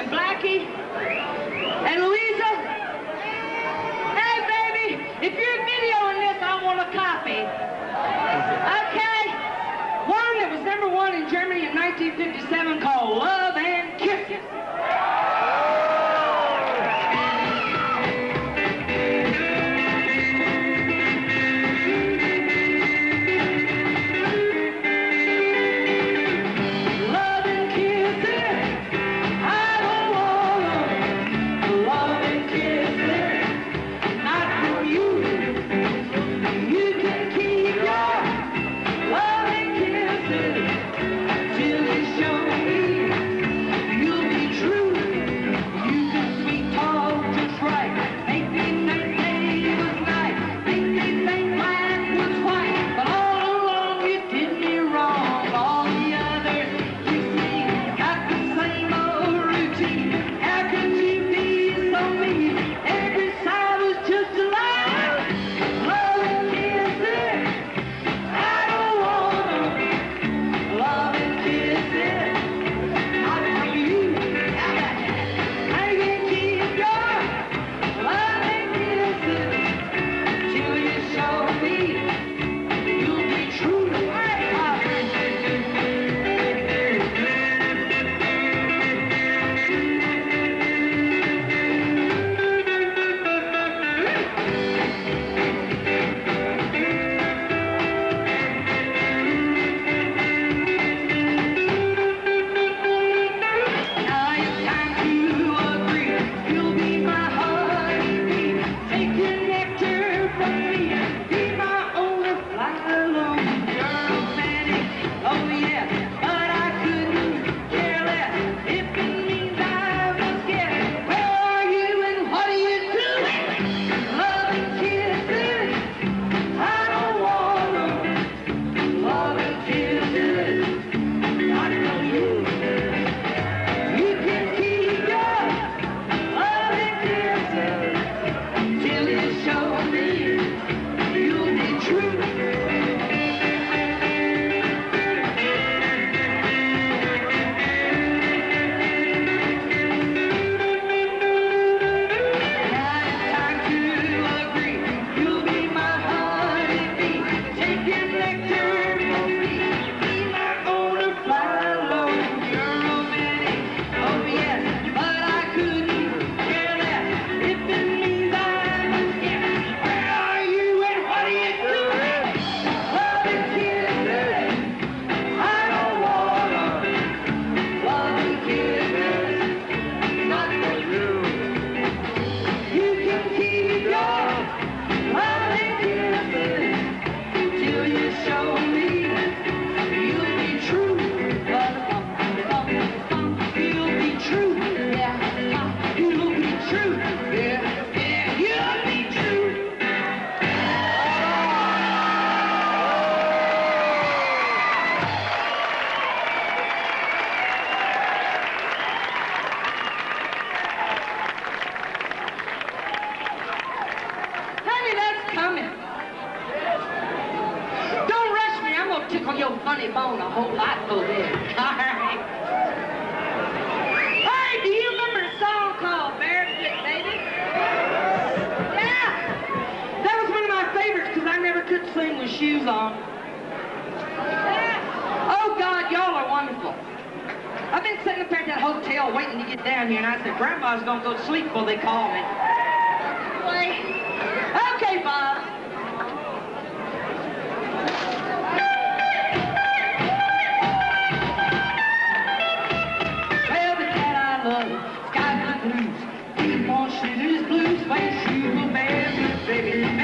and Blackie and Louisa. Hey, baby, if you're videoing this, I want a copy. Okay? One that was number one in Germany in 1957 called Love and Kisses. swimming with shoes on. Oh, God, y'all are wonderful. I've been sitting up here at that hotel waiting to get down here, and I said, Grandma's going to go to sleep before they call me. Okay, Bob. Well, the cat I love, sky blue blues, keep on shooting his blues, face you will baby.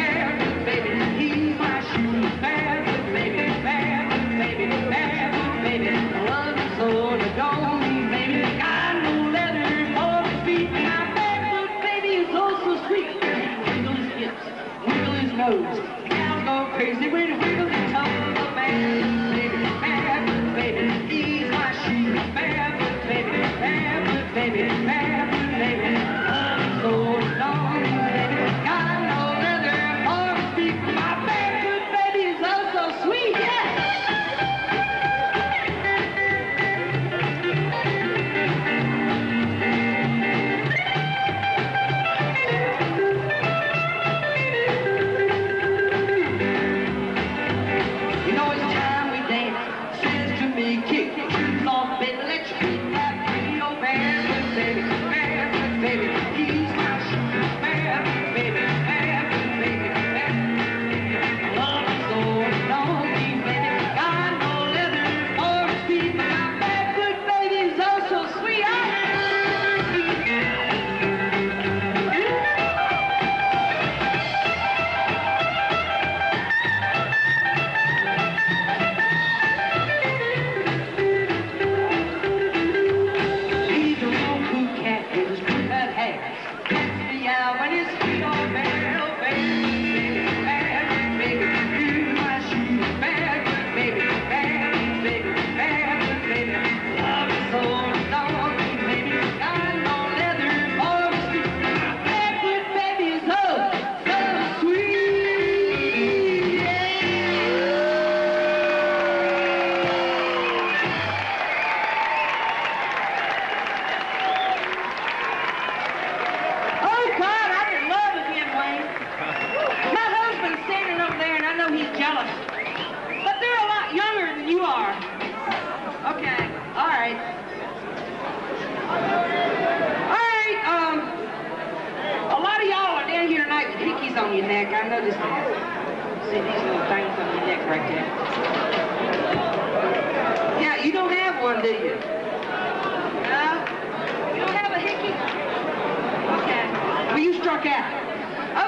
man. I know this thing. See these little things on your neck right there. Yeah, you don't have one, do you? No? You don't have a hickey? Okay. Well, you struck out.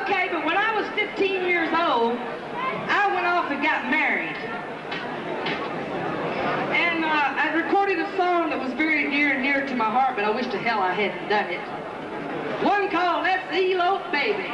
Okay, but when I was 15 years old, I went off and got married. And uh, I recorded a song that was very near and dear to my heart, but I wish to hell I hadn't done it. One call, that's the Elope Baby.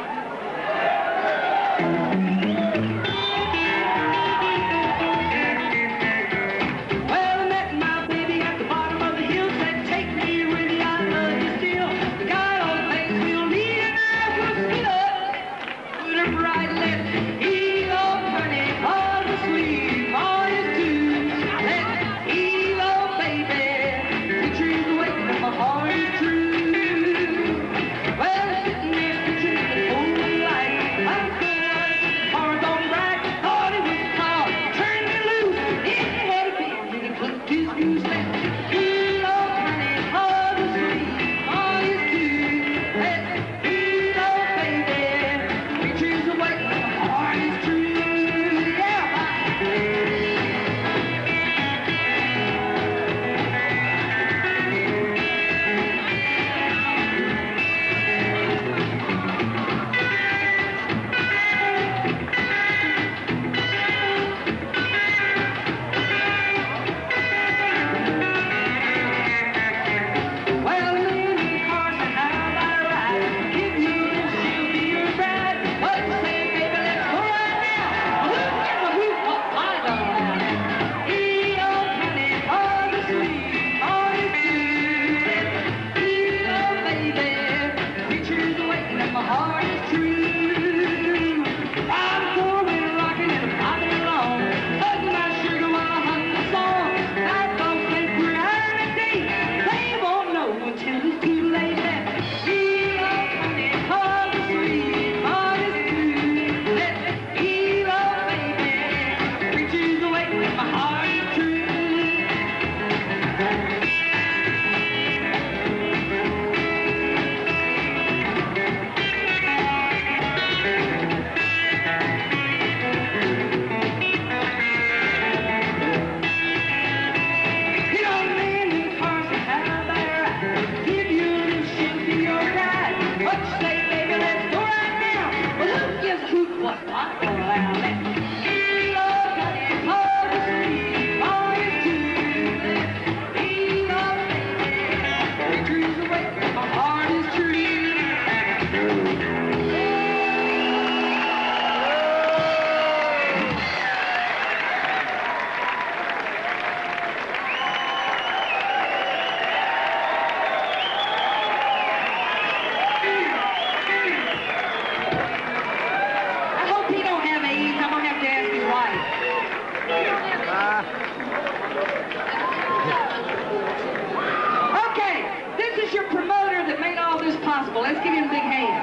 Let's give him a big hand.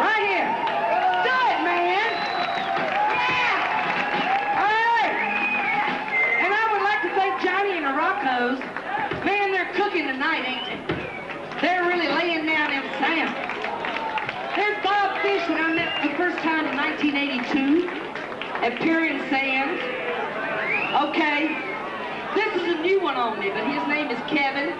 Right here. Do it, man. Yeah. All right. And I would like to thank Johnny and the Roccos. Man, they're cooking tonight, ain't they? They're really laying down them sounds. There's Bob Fish that I met the first time in 1982 at Pierian Sands. Okay. This is a new one on me, but his name is Kevin.